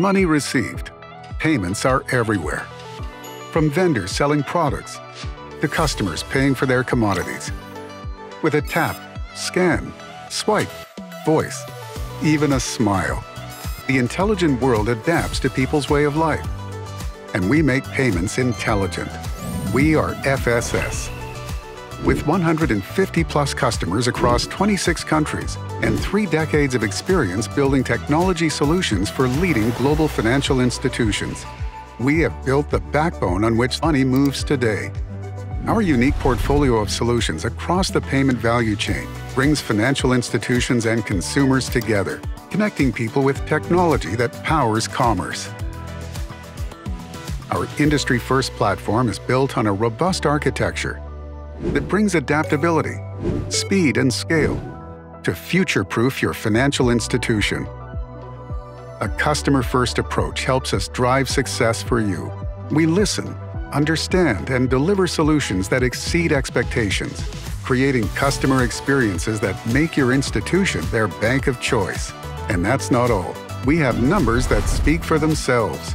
money received, payments are everywhere. From vendors selling products to customers paying for their commodities. With a tap, scan, swipe, voice, even a smile. The intelligent world adapts to people's way of life. And we make payments intelligent. We are FSS. With 150 plus customers across 26 countries and three decades of experience building technology solutions for leading global financial institutions, we have built the backbone on which money moves today. Our unique portfolio of solutions across the payment value chain brings financial institutions and consumers together, connecting people with technology that powers commerce. Our industry-first platform is built on a robust architecture that brings adaptability, speed, and scale to future-proof your financial institution. A customer-first approach helps us drive success for you. We listen, understand, and deliver solutions that exceed expectations, creating customer experiences that make your institution their bank of choice. And that's not all. We have numbers that speak for themselves.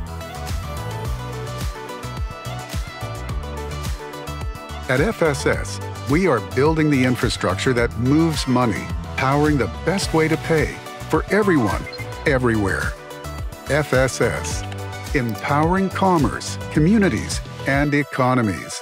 At FSS, we are building the infrastructure that moves money, powering the best way to pay for everyone, everywhere. FSS, empowering commerce, communities, and economies.